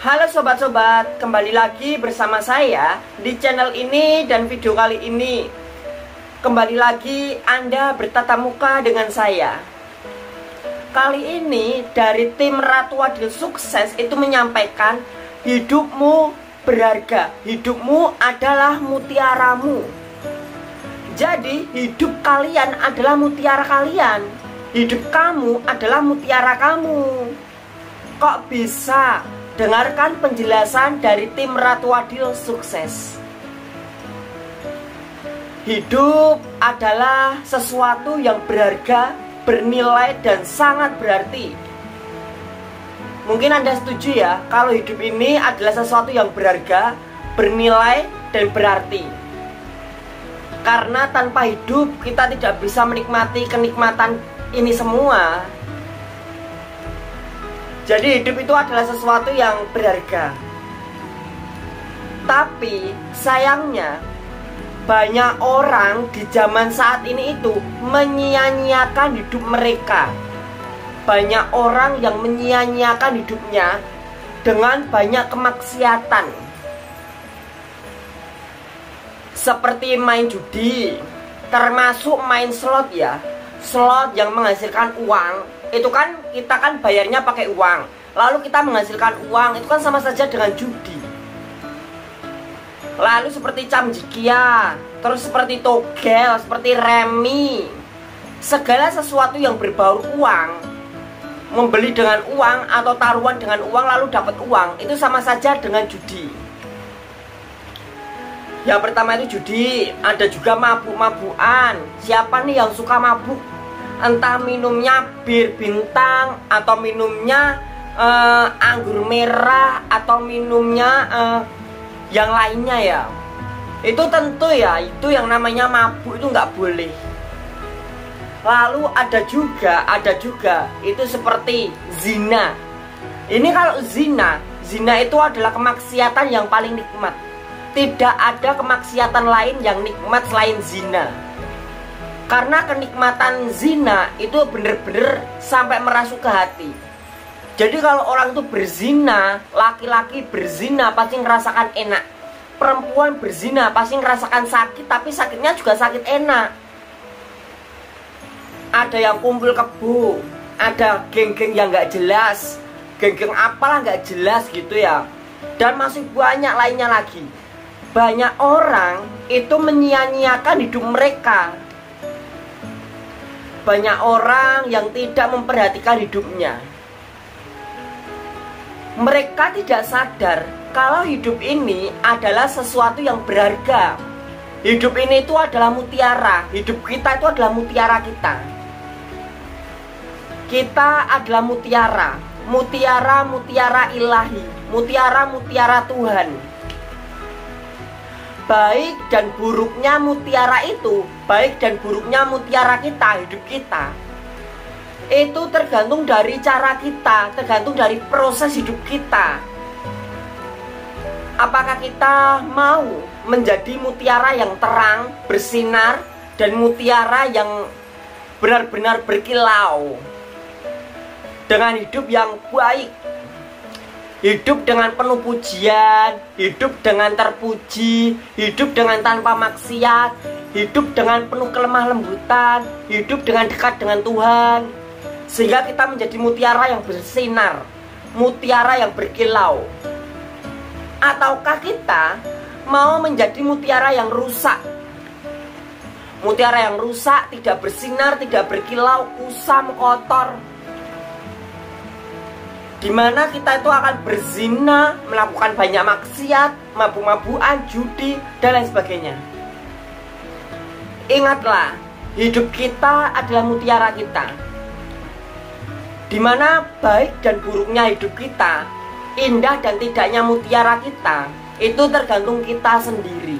Halo sobat-sobat, kembali lagi bersama saya di channel ini dan video kali ini. Kembali lagi Anda bertatap muka dengan saya. Kali ini dari tim Ratu Adil Sukses itu menyampaikan Hidupmu berharga, hidupmu adalah mutiaramu. Jadi hidup kalian adalah mutiara kalian. Hidup kamu adalah mutiara kamu. Kok bisa Dengarkan penjelasan dari tim Ratu Adil Sukses. Hidup adalah sesuatu yang berharga, bernilai, dan sangat berarti. Mungkin Anda setuju ya, kalau hidup ini adalah sesuatu yang berharga, bernilai, dan berarti. Karena tanpa hidup, kita tidak bisa menikmati kenikmatan ini semua. Jadi hidup itu adalah sesuatu yang berharga. Tapi sayangnya banyak orang di zaman saat ini itu menyia-nyiakan hidup mereka. Banyak orang yang menyia-nyiakan hidupnya dengan banyak kemaksiatan. Seperti main judi, termasuk main slot ya. Slot yang menghasilkan uang itu kan kita kan bayarnya pakai uang. Lalu kita menghasilkan uang itu kan sama saja dengan judi. Lalu seperti camjikia terus seperti togel seperti remi. Segala sesuatu yang berbau uang membeli dengan uang atau taruhan dengan uang lalu dapat uang itu sama saja dengan judi. Yang pertama itu judi ada juga mabuk-mabukan. Siapa nih yang suka mabuk entah minumnya bir bintang atau minumnya uh, anggur merah atau minumnya uh, yang lainnya ya. Itu tentu ya itu yang namanya mabuk itu nggak boleh. Lalu ada juga ada juga itu seperti zina. Ini kalau zina zina itu adalah kemaksiatan yang paling nikmat. Tidak ada kemaksiatan lain yang nikmat selain zina karena kenikmatan zina itu bener-bener sampai merasuk ke hati. Jadi kalau orang itu berzina, laki-laki berzina pasti ngerasakan enak. Perempuan berzina pasti ngerasakan sakit, tapi sakitnya juga sakit enak. Ada yang kumpul kebu, ada geng-geng yang nggak jelas, geng-geng apalah nggak jelas gitu ya. Dan masih banyak lainnya lagi. Banyak orang itu menyia-nyiakan hidup mereka banyak orang yang tidak memperhatikan hidupnya. Mereka tidak sadar kalau hidup ini adalah sesuatu yang berharga. Hidup ini itu adalah mutiara, hidup kita itu adalah mutiara kita. Kita adalah mutiara, mutiara-mutiara ilahi, mutiara-mutiara Tuhan baik dan buruknya mutiara itu, baik dan buruknya mutiara kita, hidup kita, itu tergantung dari cara kita, tergantung dari proses hidup kita. Apakah kita mau menjadi mutiara yang terang, bersinar, dan mutiara yang benar-benar berkilau dengan hidup yang baik, hidup dengan penuh pujian, hidup dengan terpuji, hidup dengan tanpa maksiat, hidup dengan penuh kelemah lembutan, hidup dengan dekat dengan Tuhan, sehingga kita menjadi mutiara yang bersinar, mutiara yang berkilau. Ataukah kita mau menjadi mutiara yang rusak? Mutiara yang rusak, tidak bersinar, tidak berkilau, kusam, kotor, di mana kita itu akan berzina, melakukan banyak maksiat, mabuk-mabukan, judi, dan lain sebagainya. Ingatlah, hidup kita adalah mutiara kita. Di mana baik dan buruknya hidup kita, indah dan tidaknya mutiara kita, itu tergantung kita sendiri.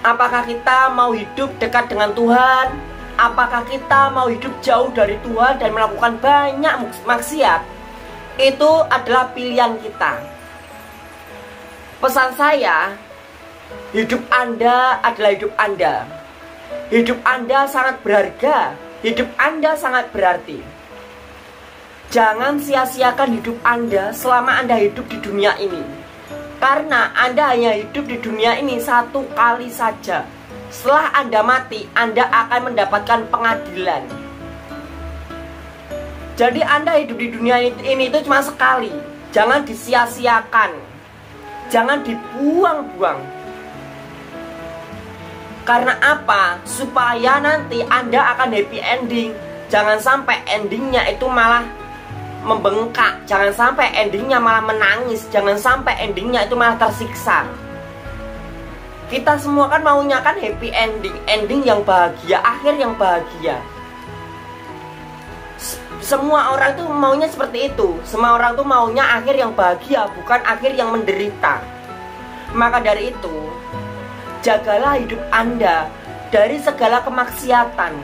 Apakah kita mau hidup dekat dengan Tuhan apakah kita mau hidup jauh dari Tuhan dan melakukan banyak maksiat itu adalah pilihan kita pesan saya hidup Anda adalah hidup Anda hidup Anda sangat berharga hidup Anda sangat berarti Jangan sia-siakan hidup Anda selama Anda hidup di dunia ini. Karena Anda hanya hidup di dunia ini satu kali saja. Setelah Anda mati, Anda akan mendapatkan pengadilan. Jadi Anda hidup di dunia ini itu cuma sekali. Jangan disia-siakan. Jangan dibuang-buang. Karena apa? Supaya nanti Anda akan happy ending. Jangan sampai endingnya itu malah membengkak jangan sampai endingnya malah menangis jangan sampai endingnya itu malah tersiksa kita semua kan maunya kan happy ending ending yang bahagia akhir yang bahagia semua orang tuh maunya seperti itu semua orang tuh maunya akhir yang bahagia bukan akhir yang menderita maka dari itu jagalah hidup anda dari segala kemaksiatan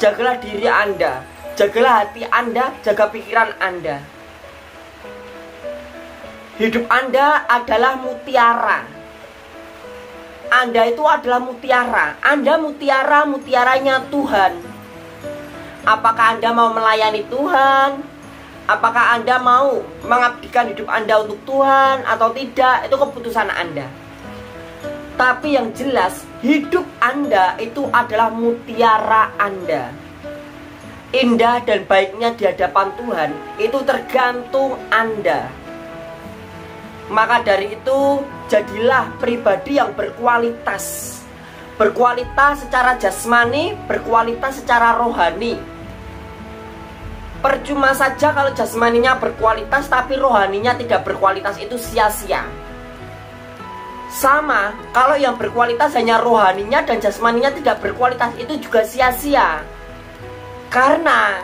jagalah diri anda Jagalah hati Anda, jaga pikiran Anda. Hidup Anda adalah mutiara. Anda itu adalah mutiara. Anda mutiara, mutiaranya Tuhan. Apakah Anda mau melayani Tuhan? Apakah Anda mau mengabdikan hidup Anda untuk Tuhan atau tidak? Itu keputusan Anda. Tapi yang jelas, hidup Anda itu adalah mutiara Anda indah dan baiknya di hadapan Tuhan itu tergantung Anda. Maka dari itu, jadilah pribadi yang berkualitas. Berkualitas secara jasmani, berkualitas secara rohani. Percuma saja kalau jasmaninya berkualitas tapi rohaninya tidak berkualitas itu sia-sia. Sama, kalau yang berkualitas hanya rohaninya dan jasmaninya tidak berkualitas itu juga sia-sia. Karena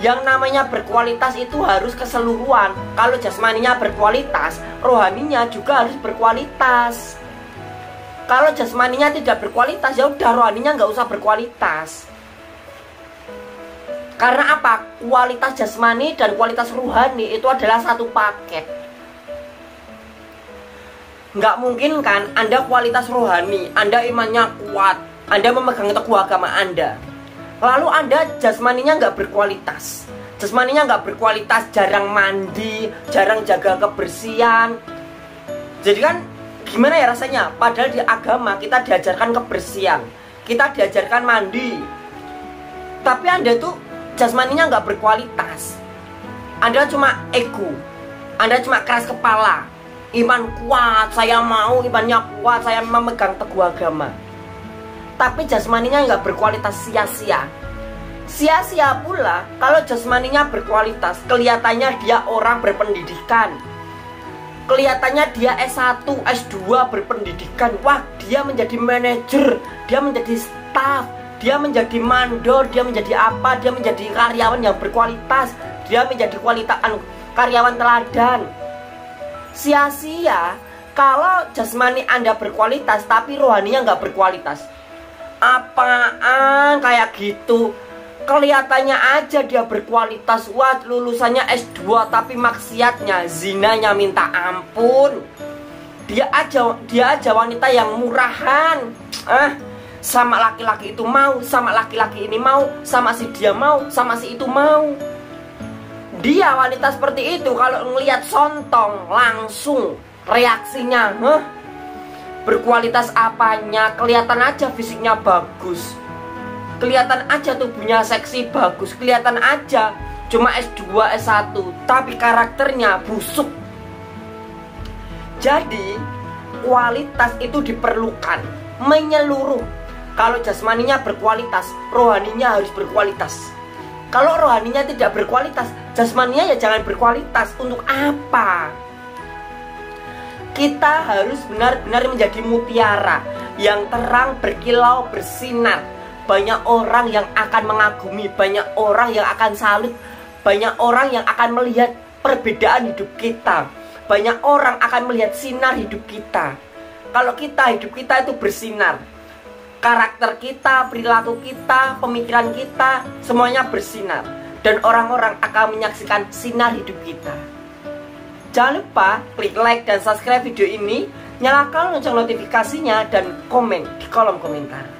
yang namanya berkualitas itu harus keseluruhan. Kalau jasmaninya berkualitas, rohaninya juga harus berkualitas. Kalau jasmaninya tidak berkualitas, ya udah rohaninya nggak usah berkualitas. Karena apa? Kualitas jasmani dan kualitas rohani itu adalah satu paket. Nggak mungkin kan Anda kualitas rohani, Anda imannya kuat, Anda memegang teguh agama Anda lalu anda jasmaninya nggak berkualitas. Jasmaninya nggak berkualitas jarang mandi jarang jaga kebersihan. Jadi kan gimana ya rasanya? Padahal di agama kita diajarkan kebersihan. Kita diajarkan mandi. Tapi anda tuh jasmaninya nggak berkualitas. Anda cuma ego. Anda cuma keras kepala. Iman kuat saya mau imannya kuat saya memegang teguh agama tapi jasmaninya nggak berkualitas sia-sia. Sia-sia pula kalau jasmaninya berkualitas kelihatannya dia orang berpendidikan. Kelihatannya dia S1, S2 berpendidikan. Wah dia menjadi manajer dia menjadi staff dia menjadi mandor dia menjadi apa dia menjadi karyawan yang berkualitas dia menjadi kualitas anu, karyawan teladan. Sia-sia kalau jasmani anda berkualitas tapi rohaninya nggak berkualitas apaan? Kayak gitu. Kelihatannya aja dia berkualitas. Wah lulusannya S2 tapi maksiatnya zinanya minta ampun. Dia aja dia aja wanita yang murahan. Ah sama laki-laki itu mau sama laki-laki ini mau sama si dia mau sama si itu mau. Dia wanita seperti itu kalau ngelihat sontong langsung reaksinya huh? Berkualitas apanya? Kelihatan aja fisiknya bagus. Kelihatan aja tubuhnya seksi bagus. Kelihatan aja cuma S2 S1 tapi karakternya busuk. Jadi kualitas itu diperlukan menyeluruh. Kalau jasmaninya berkualitas rohaninya harus berkualitas. Kalau rohaninya tidak berkualitas jasmaninya ya jangan berkualitas. Untuk apa kita harus benar-benar menjadi mutiara yang terang, berkilau, bersinar. Banyak orang yang akan mengagumi, banyak orang yang akan salut, banyak orang yang akan melihat perbedaan hidup kita. Banyak orang akan melihat sinar hidup kita. Kalau kita hidup kita itu bersinar, karakter kita, perilaku kita, pemikiran kita, semuanya bersinar. Dan orang-orang akan menyaksikan sinar hidup kita. Jangan lupa klik like dan subscribe video ini, nyalakan lonceng notifikasinya dan komen di kolom komentar.